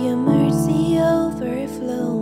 your mercy overflow.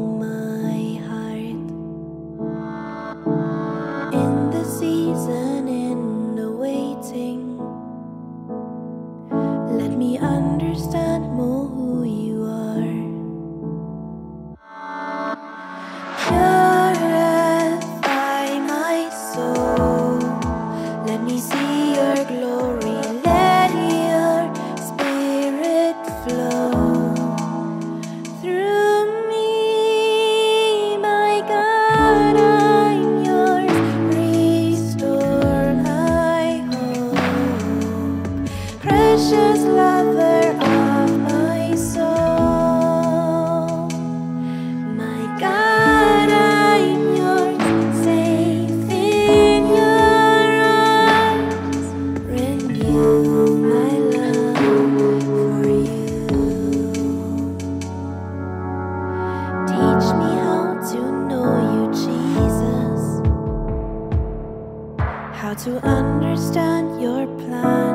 To understand your plan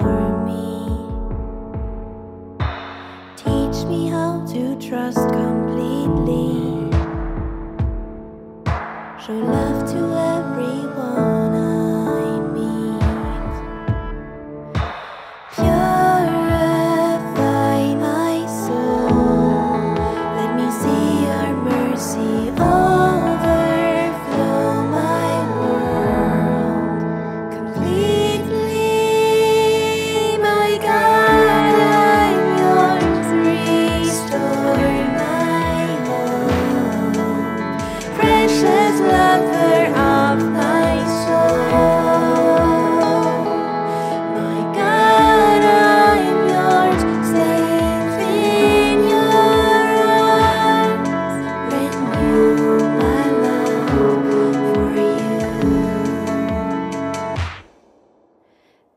for me. Teach me how to trust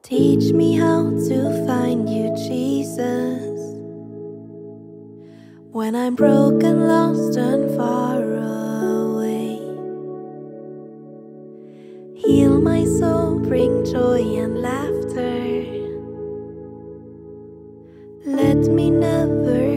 Teach me how to find you, Jesus. When I'm broken, lost, and far away. Heal my soul, bring joy and laughter. Let me never